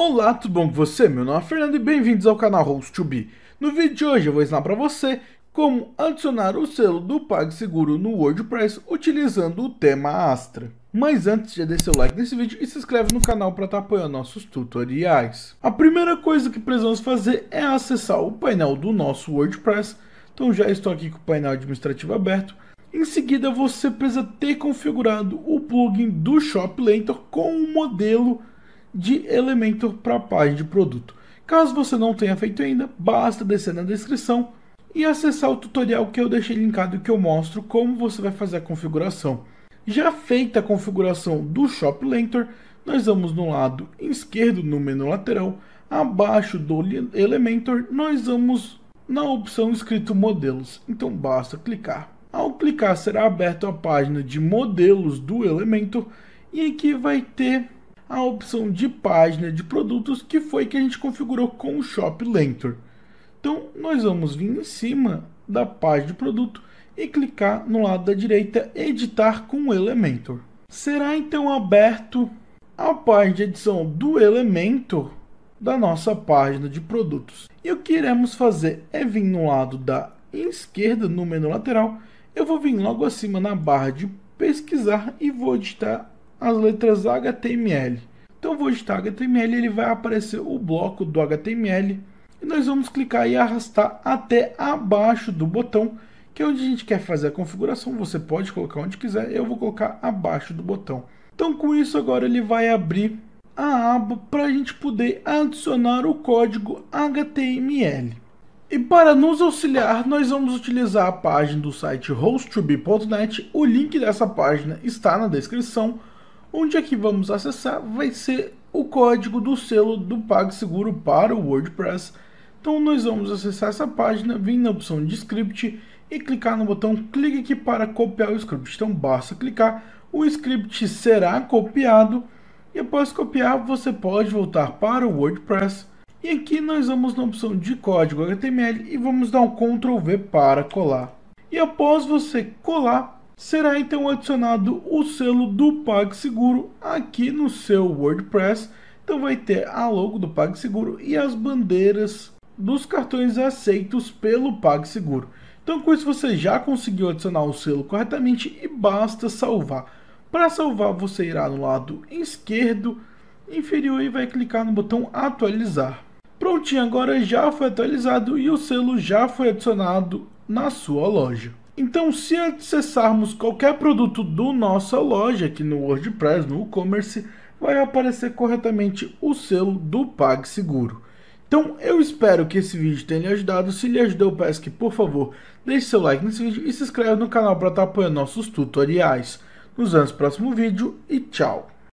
Olá, tudo bom com você? Meu nome é Fernando e bem-vindos ao canal Host2Be. No vídeo de hoje eu vou ensinar para você como adicionar o selo do PagSeguro no WordPress utilizando o tema Astra. Mas antes, já deixe seu like nesse vídeo e se inscreve no canal para estar tá apoiando nossos tutoriais. A primeira coisa que precisamos fazer é acessar o painel do nosso WordPress. Então já estou aqui com o painel administrativo aberto. Em seguida, você precisa ter configurado o plugin do ShopLentor com o modelo de Elementor para a página de produto. Caso você não tenha feito ainda, basta descer na descrição e acessar o tutorial que eu deixei linkado que eu mostro como você vai fazer a configuração. Já feita a configuração do ShopLentor, nós vamos no lado esquerdo no menu lateral, abaixo do Elementor, nós vamos na opção escrito modelos, então basta clicar. Ao clicar será aberta a página de modelos do Elementor e aqui vai ter a opção de página de produtos que foi que a gente configurou com o Shop Lentor. Então nós vamos vir em cima da página de produto e clicar no lado da direita editar com o Elementor. Será então aberto a página de edição do Elementor da nossa página de produtos. E o que iremos fazer é vir no lado da esquerda no menu lateral, eu vou vir logo acima na barra de pesquisar e vou digitar as letras HTML. Então vou digitar HTML, ele vai aparecer o bloco do HTML e nós vamos clicar e arrastar até abaixo do botão, que é onde a gente quer fazer a configuração. Você pode colocar onde quiser, eu vou colocar abaixo do botão. Então com isso agora ele vai abrir a aba para a gente poder adicionar o código HTML. E para nos auxiliar, nós vamos utilizar a página do site host2be.net. O link dessa página está na descrição onde é vamos acessar vai ser o código do selo do PagSeguro para o WordPress. Então nós vamos acessar essa página, vir na opção de script e clicar no botão clique aqui para copiar o script. Então basta clicar, o script será copiado e após copiar você pode voltar para o WordPress. E aqui nós vamos na opção de código HTML e vamos dar um Ctrl V para colar. E após você colar, será então adicionado o selo do PagSeguro aqui no seu WordPress. Então vai ter a logo do PagSeguro e as bandeiras dos cartões aceitos pelo PagSeguro. Então com isso você já conseguiu adicionar o selo corretamente e basta salvar. Para salvar você irá no lado esquerdo inferior e vai clicar no botão atualizar. Prontinho, agora já foi atualizado e o selo já foi adicionado na sua loja. Então, se acessarmos qualquer produto do nossa loja aqui no WordPress, no e-commerce, vai aparecer corretamente o selo do PagSeguro. Então, eu espero que esse vídeo tenha lhe ajudado. Se lhe ajudou, peço que, por favor, deixe seu like nesse vídeo e se inscreva no canal para estar apoiando nossos tutoriais. Nos vemos no próximo vídeo e tchau!